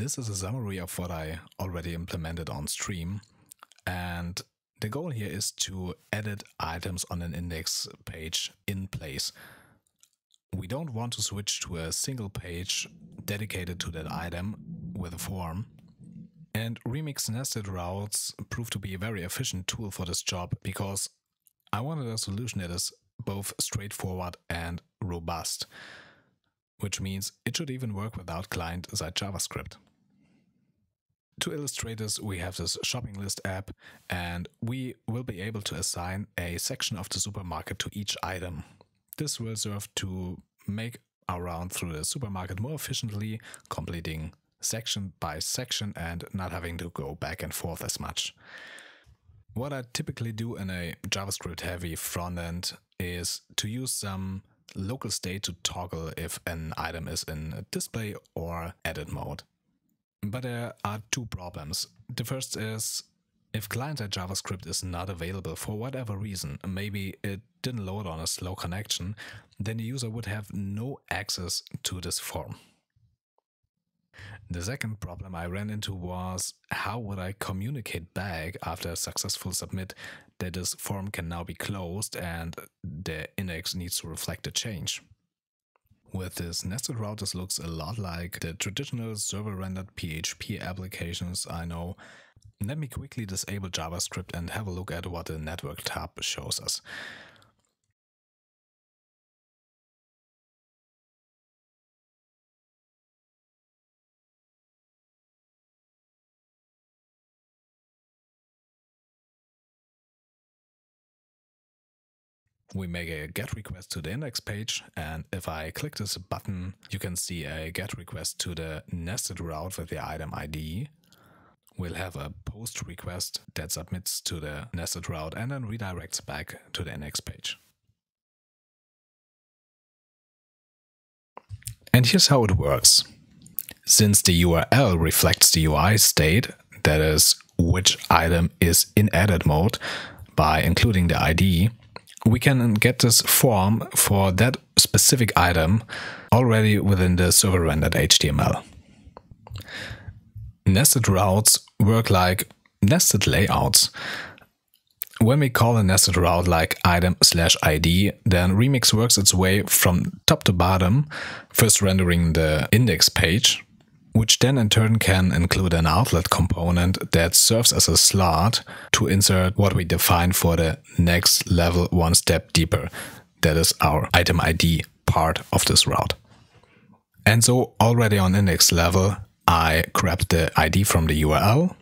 This is a summary of what I already implemented on stream. And the goal here is to edit items on an index page in place. We don't want to switch to a single page dedicated to that item with a form. And Remix nested routes proved to be a very efficient tool for this job because I wanted a solution that is both straightforward and robust which means it should even work without client-side JavaScript. To illustrate this, we have this shopping list app, and we will be able to assign a section of the supermarket to each item. This will serve to make our round through the supermarket more efficiently, completing section by section and not having to go back and forth as much. What I typically do in a JavaScript heavy frontend is to use some local state to toggle if an item is in display or edit mode. But there are two problems. The first is if client-side JavaScript is not available for whatever reason, maybe it didn't load on a slow connection, then the user would have no access to this form. The second problem I ran into was how would I communicate back after a successful submit that this form can now be closed and the index needs to reflect the change. With this nested route, this looks a lot like the traditional server-rendered PHP applications I know. Let me quickly disable JavaScript and have a look at what the network tab shows us. We make a GET request to the index page. And if I click this button, you can see a GET request to the nested route with the item ID. We'll have a POST request that submits to the nested route and then redirects back to the index page. And here's how it works. Since the URL reflects the UI state, that is, which item is in edit mode, by including the ID, we can get this form for that specific item already within the server rendered HTML. Nested routes work like nested layouts. When we call a nested route like item slash ID, then Remix works its way from top to bottom, first rendering the index page, which then in turn can include an outlet component that serves as a slot to insert what we define for the next level one step deeper. That is our item ID part of this route. And so already on index level, I grab the ID from the URL.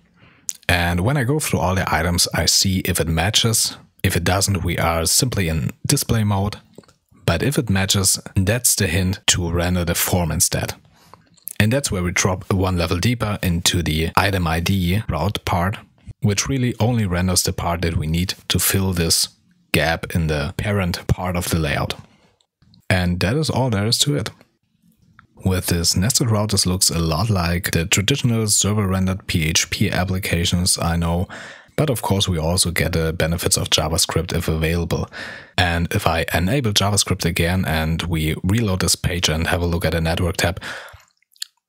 And when I go through all the items, I see if it matches. If it doesn't, we are simply in display mode. But if it matches, that's the hint to render the form instead. And that's where we drop one level deeper into the item ID route part, which really only renders the part that we need to fill this gap in the parent part of the layout. And that is all there is to it. With this nested route, this looks a lot like the traditional server-rendered PHP applications I know, but of course we also get the benefits of JavaScript if available. And if I enable JavaScript again and we reload this page and have a look at the network tab,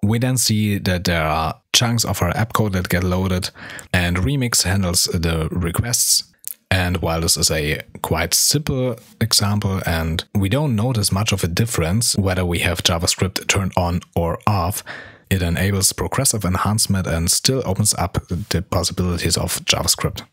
we then see that there are chunks of our app code that get loaded and Remix handles the requests. And while this is a quite simple example and we don't notice much of a difference whether we have JavaScript turned on or off, it enables progressive enhancement and still opens up the possibilities of JavaScript.